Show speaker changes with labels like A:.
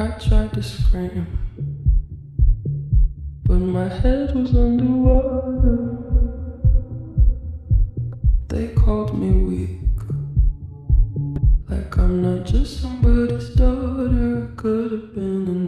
A: I tried to scream, but my head was underwater. They called me weak, like I'm not just somebody's daughter. Could have been